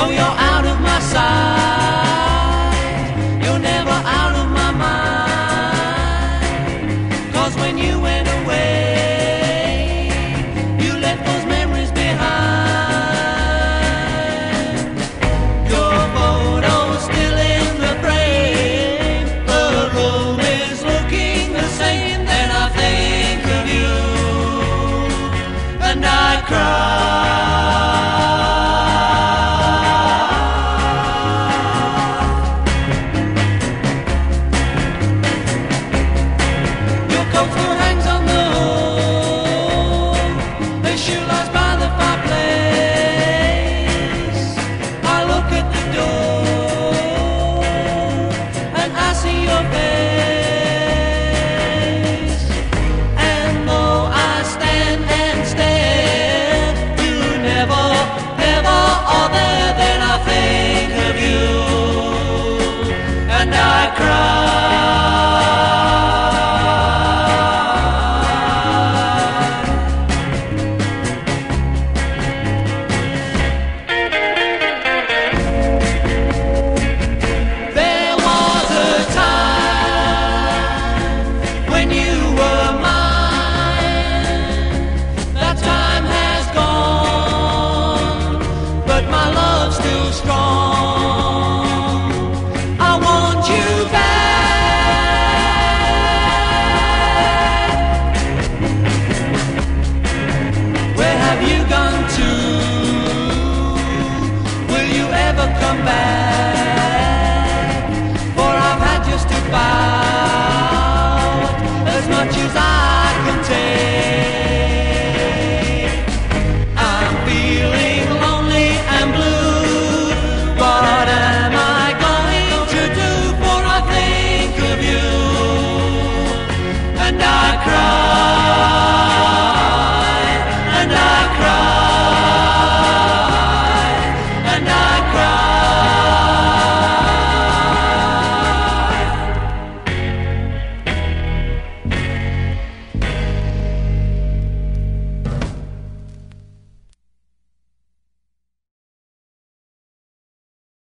Though you're out of my sight, you're never out of my mind. Cause when you went I see your face.